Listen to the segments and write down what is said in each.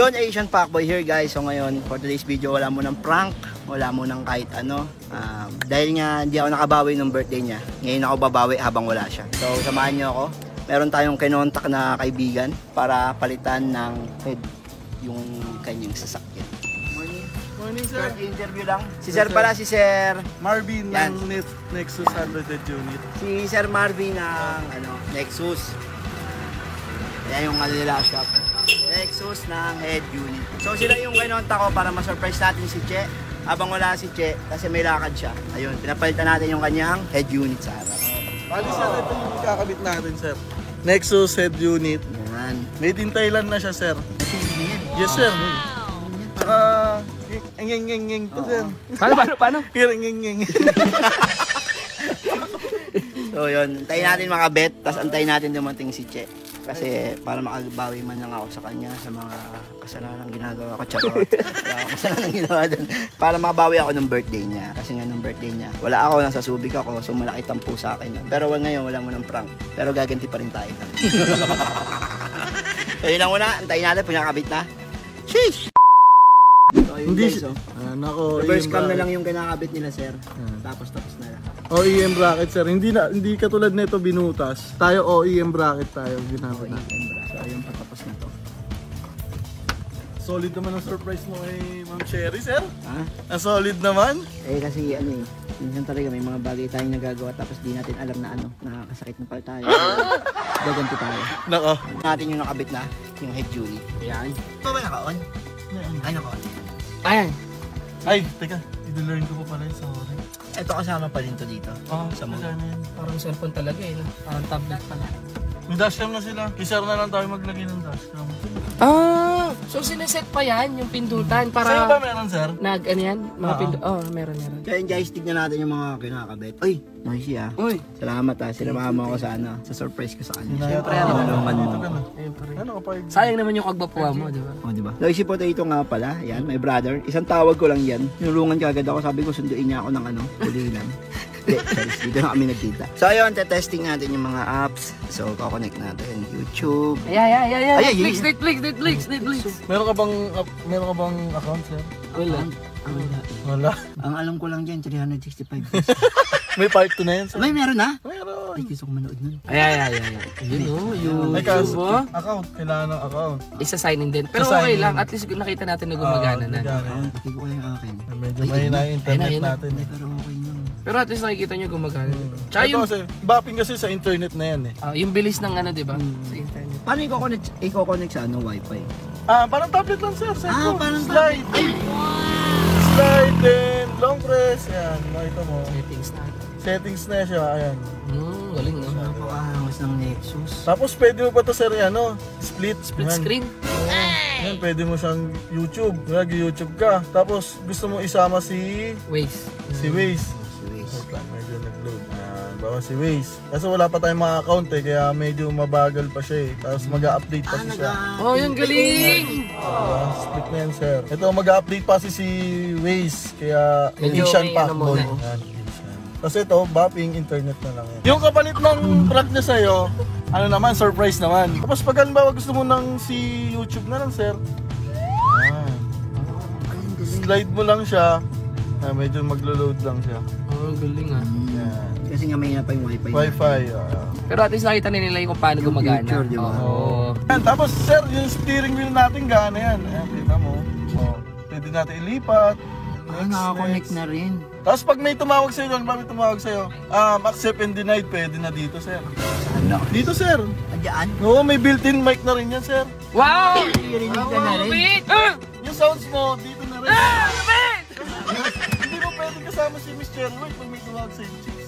Yon Asian Packboy here guys. So ngayon, for today's video, wala mo ng prank. Wala mo ng kahit ano. Um, dahil nga hindi ako nakabawi ng birthday niya. Ngayon ako babawi habang wala siya. So samahan niyo ako. Meron tayong kinontak na kaibigan para palitan ng head yung kanyang sasakyan. Morning. Morning, sir. Short interview lang. Si Yes, Sir pala, si Sir Marvin Yan. ng Net- Nexus 100 Unit. si Sir Marvin ng ano, Nexus. Yan yung nila shop. Nexus ng head unit. So sila yung kinonta ko para ma-surprise natin si Che. Habang wala si Che, kasi may lakad siya. Ayun, pinapalitan natin yung kanyang head unit sa harap. Bali, sir, ito yung kakabit natin, sir. Nexus Head Unit. Yan. Made in Thailand na siya, sir. Yes, sir. Ngeng ngeng ngeng to, sir. Paano, paano, paano? Ngeng ngeng ngeng. So yun, antayin natin makabet, tapos antayin natin dumating si Che. Kasi para makabawi man lang ako sa kanya sa mga kasalanan ginagawa ko. Tsaka kasalanan ginawa dun. Para makabawi ako ng birthday niya. Kasi nga nung birthday niya, wala ako, nasa subik ako. So malaki tampo sa akin yun. Pero ngayon, wala mo ng prank. Pero gaganti pa rin tayo. so yun lang muna, antayin natin, pinakabit na. Sheesh! Hindi guys, oh. Ah, nako, Reverse EM cam na bracket. lang yung kinakabit nila, sir. Tapos tapos na lang. OEM bracket, sir. Hindi na hindi katulad nito binutas. Tayo OEM bracket tayo ginamit Okay, natin. so ayun patapos na to. Solid naman ang surprise mo kay Ma'am Cherry, sir. Ha? Ang solid naman. Eh kasi ano eh, minsan talaga may mga bagay tayong nagagawa tapos di natin alam na ano, nakakasakit na pala tayo. Gaganti tayo. Nako. Natin yung nakabit na, yung head unit. Yan. Ito ba naka-on? Ay, naka-on. Ayan. Ay, teka. I-learn ko pa pala yun. Sorry. Ito kasama pa rin to dito. Oh, Sa mga-. Parang cellphone talaga eh. no? Parang tablet pala. May dashcam na sila. Kisar na lang tayo maglagay ng dashcam. Ah! So sineset pa yan, yung pindutan, Sa'yo ba para meron, sir? nag, ano yan? Mga Oo. pindutan. Oh, meron, meron. Kaya guys, tignan natin yung mga kinakabit. Uy, noisy ah. Uy! Salamat ah, sinamahan mo ako sa ano, sa surprise ko sa kanya. Sinayat Siyempre, ako. tinulungan mo Dito ka na. Ano ka pa? Sayang naman yung kagbapuha mo, di ba? O, di ba? Noisy potato nga pala. Yan, my brother. Isang tawag ko lang yan. Tinulungan ka agad ako. Sabi ko, sunduin niya ako ng ano, kulinan. Dito na kami nagkita. So, ayun, testing natin yung mga apps. So, connect natin. YouTube. Ay, ay, ay, ay, ay. Netflix, ay. Netflix, Netflix, Netflix. Meron ka bang, up- meron ka bang account, sir? Wala. Ang, ang, Wala. ang alam ko lang dyan, 365 pesos. May part 2 na yan, sir. May meron na? Meron. Ay, gusto ko manood nun. Ay, ay, ay, ay. ay. Yun oh, May YouTube kaso. oh. Account. Kailangan ng account. Isa sign in din. Pero Sa okay in. lang, at least nakita natin na gumagana Ah, na. gumagana. Ayun, pati ko kaya yung akin. Medyo Ay, internet Ayun na, na. natin. Hindi, eh. pero okay yun. Pero at least nakikita nyo gumagana. Tsaka Ito yung, kasi, bapping kasi sa internet na yan eh. ah, yung bilis ng ano, di ba? Hmm. Sa internet. Paano i-connect, i-connect sa ano, wifi? Ah, parang tablet lang sir. Ah, parang Slide. Slide then long press. Yan, makita mo. Settings na. Settings na siya. Ayan. Hmm? Napakahangos ng Nexus. Tapos pwede mo pa to sir, ano, split. Split Yan. screen. Yan, pwede mo siyang YouTube. Nag-YouTube ka. Tapos gusto mo isama si Waze. si Waze. Si Waze. Wait lang, medyo nag-load. Bawa si Waze. Kasi wala pa tayong mga account eh, kaya medyo mabagal pa siya eh. Tapos mag-update pa Ah, si siya. Oh, yun galing! Ah, split na yan, sir. Ito, mag-update pa si si Waze. Kaya, Medyo Asian may Pack ano Boy. muna. Yan, Kasi ito, bapping internet na lang yan. Yung kapalit ng prank niya sa'yo, ano naman, surprise naman. Tapos pag halimbawa gusto mo ng si YouTube na lang, sir. Slide mo lang siya. Ah, medyo maglo-load lang siya. Oh, galing ah. Yan. Kasi nga may na pa yung wifi. Wi-Fi. ah. Pero at least nakita nila yung kung paano gumagana. picture, di ba? Oo. Yan, tapos sir, yung steering wheel natin gana yan. Ayan, kita mo. Oh, pwede natin ilipat. Ah, nakakonect na rin. Tapos pag may tumawag sa'yo doon, bakit tumawag sa'yo? Um, accept and denied, pwede na dito, sir. Ano? Dito, sir. Andiyan? Oo, may built-in mic na rin yan, sir. Wow! Narinig ka na rin. Wait! Ah! Yung sounds mo, dito na rin. Ah! Hindi mo pwede kasama si Miss Cherry pag may tumawag sa'yo.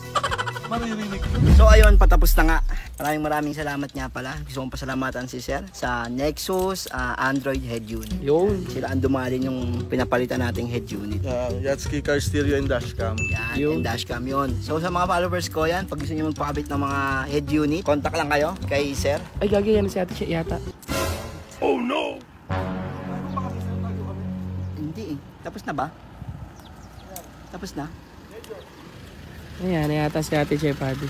Maririnig. So ayun, patapos na nga. Maraming maraming salamat nga pala. Gusto kong pasalamatan si Sir sa Nexus ah, Android head unit. Yun. Sila ang dumalin yung pinapalitan nating head unit. Uh, Yatski car stereo and dashcam. Yan, Yun. and dashcam yun. So sa mga followers ko yan, pag gusto nyo magpakabit ng mga head unit, contact lang kayo kay Sir. Ay, gagi yan si ate siya yata. Hindi eh. Tapos na ba? Tapos na? Ayan, yata si ate siya, Paddy.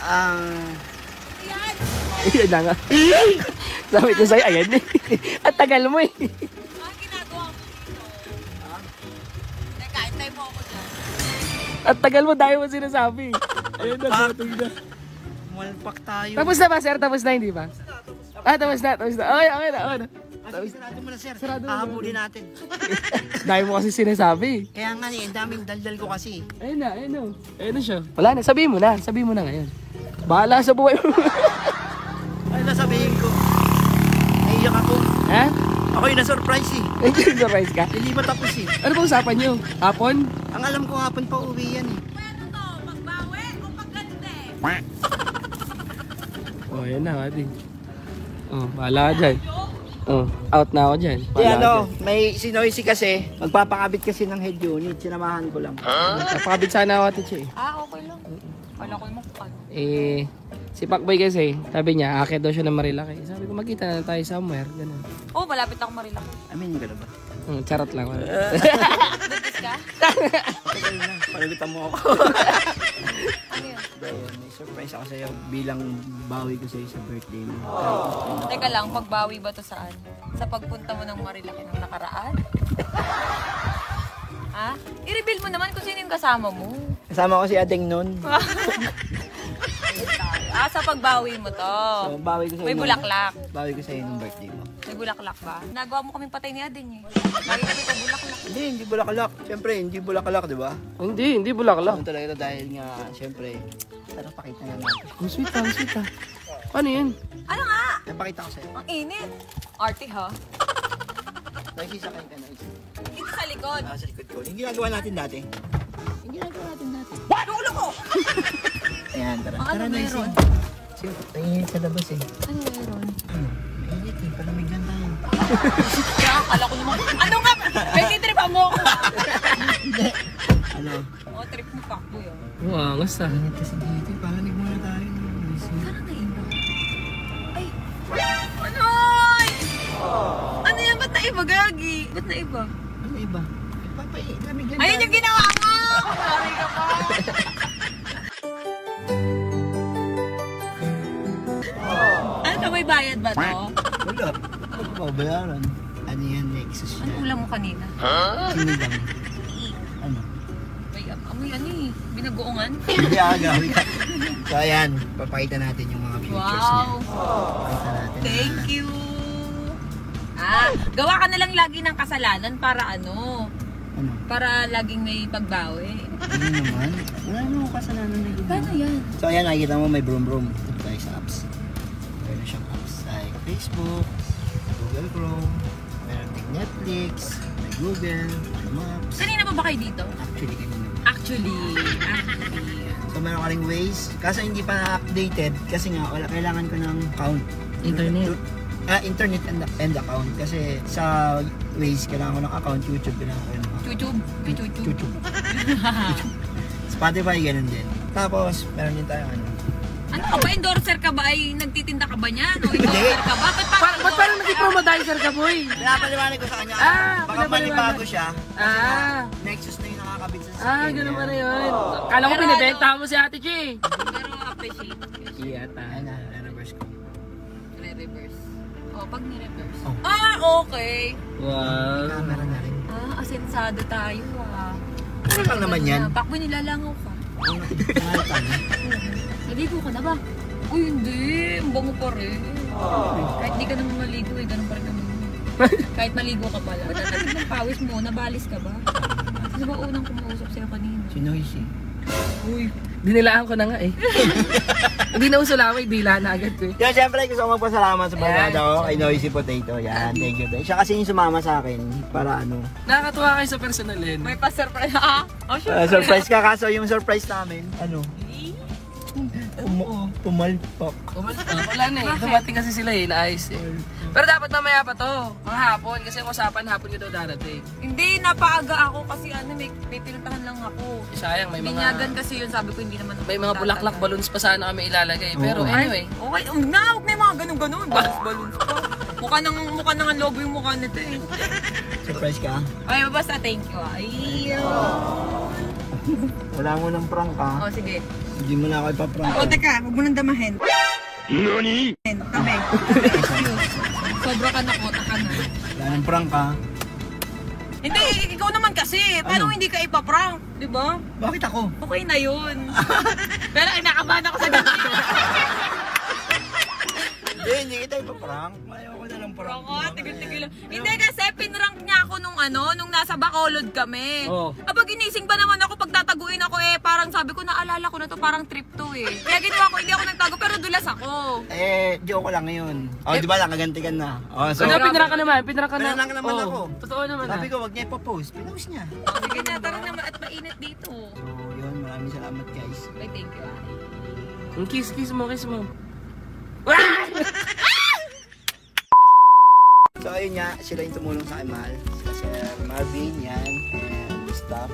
Ang Ayun na nga. Sabi ko sa'yo, ayan eh. At tagal mo eh. Ang ginagawa mo dito. Teka, hintay mo ako dyan. At tagal mo dahil mo sinasabi. Ayun na, sabi na. Malpak tayo. Tapos na ba, sir? Tapos na, hindi ba? Ah, tapos na, tapos na. Okay, okay na, okay na. Tapos sarado mo na sir. Sarado mo na. Hahabulin natin. Dahil mo kasi sinasabi. Kaya nga eh, daming daldal ko kasi. Ayun na, ayun na. Ayun na siya. Wala na, sabihin mo na. Sabihin mo na ngayon. Bahala sa buhay mo. Ano sasabihin ko? Naiyak ako. ha? Ako yung na-surprise eh. Surprise ka? Hindi pa tapos eh. Ano ba usapan nyo? Hapon? Ang alam ko hapon pa uwi yan eh. Pero to, magbawi o paggante? Oh, ayun na, ate. Oh, bahala ka dyan. Oh, out na ako dyan. Di ano, may si Noisy kasi, magpapakabit kasi ng head unit, sinamahan ko lang. Napakabit sana ako, ate Che. Ah, okay lang. Wala ko yung. Eh, si Pacboy kasi, sabi niya, akit daw siya ng Marilaki. Sabi ko, magkita na tayo somewhere. Ganun. Oh, malapit ako marilaki. Amin ka na ba? Hmm, charot lang. Buntis ka? Tagal na, mo ako. Ano yun? Dahil may surprise ako sa'yo bilang bawi ko sa'yo sa birthday mo. Teka lang, pagbawi ba to saan? Sa pagpunta mo ng marilaki ng nakaraan? ha? I-reveal mo naman kung sino yung kasama mo. Kasama ko si Adeng nun. Ah, sa pagbawi mo to. So, bawi ko sa'yo. May bulaklak. Bawi ko sa'yo nung birthday mo. Bulaklak ba? Nagawa mo kaming patay ni Ading eh. Lagi kami pa bulaklak. Hindi, hindi bulaklak. Siyempre, hindi bulaklak, di ba? hindi, hindi bulaklak. Ano talaga ito dahil nga, siyempre, tara pakita na natin. Ang sweet ah, ang sweet ah. Paano yun? Ano nga? Napakita ko sa'yo. Ang init. Arte ha? Noisy, sakay ka, Noisy. Dito sa likod. Ah, sa likod ko. Yung ginagawa natin dati. Yung ginagawa natin dati. Dulo ko! Ayan, tara. Ano tara, meron? Sige, tingin sa labas eh. Ano meron? Mainit eh, palamig tayo. Kaya akala ko naman, ano nga? May titripa mo ako. Ano? Oh, trip mo pa ako yun. Wow, basta. Mainit kasi dito. Palamig muna tayo. Noisy. Parang naiba. Ay! Ano? Ano yan? Ba't naiba, Gagi? Ba't naiba? Ano iba? Papay, lamig lang Ayun yung ginawa mo! Sorry ka pa. ano? May bayad ba to? Wala. Ano pa bayaran? Ano yan, Nexus Ano yan? ulam mo kanina? Sinigang. Ano? May am- amoy ano eh. Binagoongan? Hindi agawin. So ayan, papakita natin yung mga niya. Wow! Papakita natin. Thank you! Ah, gawa ka na lang lagi ng kasalanan para ano? Ano? Para laging may pagbawi. Ano naman? Wala naman kasalanan na ginawa. Paano yan? So ayan, nakikita mo may broom broom. Ito tayo sa apps. Meron siyang apps like Facebook, Google Chrome, meron ding Netflix, may Google, may Maps. Kanina pa ba kayo dito? Actually, kanina. Actually, actually. So meron ka ring Waze. Kaso hindi pa updated kasi nga wala, kailangan ko ng account. Internet. Ah, internet and, and account. Kasi sa Waze, kailangan ko ng account. YouTube, kailangan ko ng account. Chuchub. May chuchub. YouTube. Spotify, ganun din. Tapos, meron din tayo ano. Ano ka ba? Endorser ka ba? Ay, nagtitinda ka ba niyan? O endorser ka ba? Ba't Pa parang ba't parang nag-promodizer ka, boy? Pinapaliwanag ko sa kanya. Ah, baka pinapaliwanag. manibago siya. Ah, Nexus na yung nakakabit sa ah, sasakyan ganun niya. pa na yun. Kala ko Pero ano? mo si Ate Che. Pero appreciate. Iya, Ayan na, reverse ko. Re-reverse. Oh, pag ni-reverse. Oh. Ah, okay. Wow. Camera na rin. Ah, asensado tayo ah. Ano lang naman yan? Pakbo nilalangaw ka. Niya. Naligo ka na ba? Uy, hindi. Ang bango pa rin. Kahit di ka naman maligo eh, ganun pa rin naman. Kahit maligo ka pala. Ba't natin ng pawis mo? Nabalis ka ba? Ano ba unang kumausap sa'yo kanina? Si Noisy. Uy. Dinilaan ko na nga eh. Hindi na uso laway, dila na agad ko eh. Yan, syempre gusto ko magpasalamat sa barkada ko kay Noisy Potato. Yan, thank you. Siya kasi yung sumama sa akin para ano. Nakakatuwa kayo sa personal yun. May pa-surprise. Ah, oh, sure. Uh, surprise ka kaso yung surprise namin. Ano? Pum- pumalpak. Wala, wala na eh. Dumating kasi sila eh, naayos eh. Pero dapat mamaya pa to. Mga hapon, kasi ang usapan hapon ko daw darating. Hindi, napaaga ako kasi ano, may, may pinuntahan lang ako. Eh, Sayang, may Binyagan mga... kasi yun, sabi ko hindi naman ako May mga bulaklak balloons pa sana kami ilalagay. Pero Oo. anyway, Okay, um, na, huwag na yung mga ganun-ganun. Balons, balons pa. Mukha nang, mukha nang ang logo yung mukha nito eh. Surprise ka? Okay, basta thank you ah. Ay, Wala mo ng prank ka. Oh, sige. Hindi mo na ako ipaprank. Oh, teka, huwag mo nang damahin. Kami. Excuse. Sobra ka na, kota ka na. Wala nang prank ka. Hindi, ikaw naman kasi. Paano hindi ka ipaprank? Di ba? Bakit ako? Okay na yun. Pero inakabahan ako sa ganito. Hindi, hindi kita ipaprank. Ayaw ko na lang prank. Ako, tigil-tigil. Hindi kasi pinrank niya ako nung ano, nung nasa Bacolod kami. Oo. Abag ginising ba naman ako pag eh, sabi ko naalala ko na to, parang trip to eh. Kaya ginawa ko, hindi ako nagtago, pero dulas ako. Eh, joke ko lang ngayon. Oh, di ba lang, kagantigan na. Oh, so, pinara ka naman, pinara ka na. Pinara ka naman Oo, ako. Totoo naman sabi ah. ko, wag niya ipopost. Pinost niya. Sige na, tara naman at mainit dito. So, yun, maraming salamat guys. Ay, thank you. Ang kiss, kiss mo, kiss mo. So, ayun nga, sila yung tumulong sa akin, mahal. Kasi Marvin, yan, and stuff.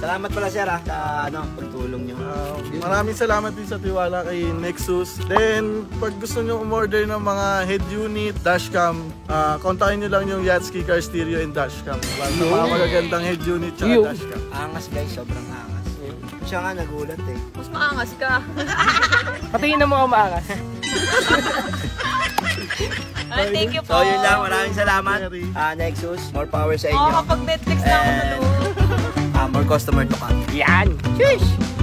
Salamat pala, sir, ah, sa ano, pagtulong niyo. Ah, maraming salamat din sa tiwala kay Nexus. Then, pag gusto nyo umorder ng mga head unit, dashcam, uh, kontakin nyo lang yung Yatsky Car Stereo and dashcam. Para sa mga magagandang head unit Yo. dashcam. Angas, guys, sobrang angas. Siya nga nagulat eh. Mas maangas ka. Patingin na mo ako maangas. Ay, thank you po. So, yun lang, maraming salamat. Ah, Nexus, more power sa Oo, inyo. kapag Netflix na ako sa Ah, more customer to come. Yan. Sheesh!